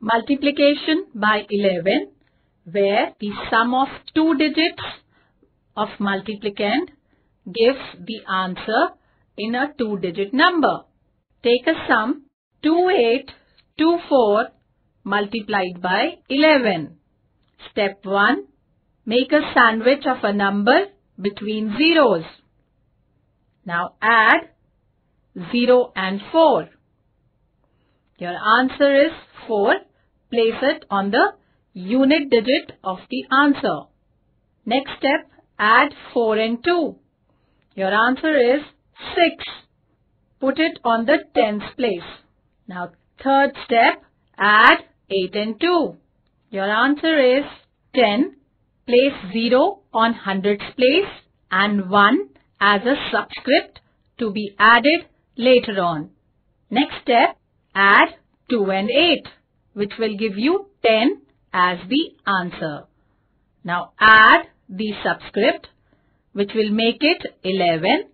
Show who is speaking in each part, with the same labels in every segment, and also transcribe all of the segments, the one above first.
Speaker 1: multiplication by 11 where the sum of two digits of multiplicand gives the answer in a two-digit number. Take a sum 2824 multiplied by 11. Step 1. Make a sandwich of a number between zeros. Now add 0 and 4. Your answer is 4. Place it on the unit digit of the answer. Next step, add 4 and 2. Your answer is 6. Put it on the tens place. Now third step, add 8 and 2. Your answer is 10. Place 0 on hundreds place and 1 as a subscript to be added later on. Next step, add 2 and 8 which will give you 10 as the answer. Now add the subscript which will make it 11.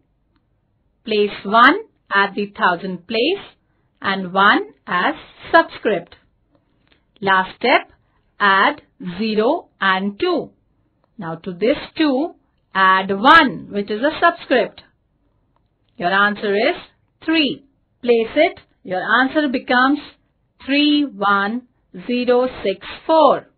Speaker 1: Place 1 at the thousand place and 1 as subscript. Last step, add 0 and 2. Now to this 2, add 1 which is a subscript. Your answer is 3. Place it, your answer becomes 31064.